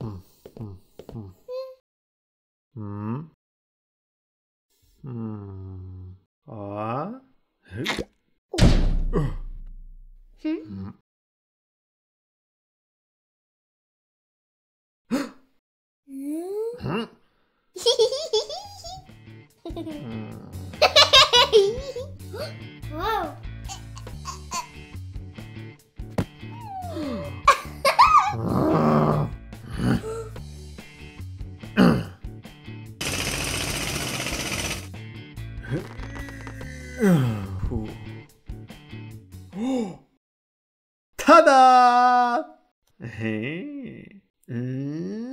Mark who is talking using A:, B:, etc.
A: Hmm. Hmm. Hmm. Hmm. Hmm. Ah. Hmm? Hmm? Hmm? ただー。へえ。うん。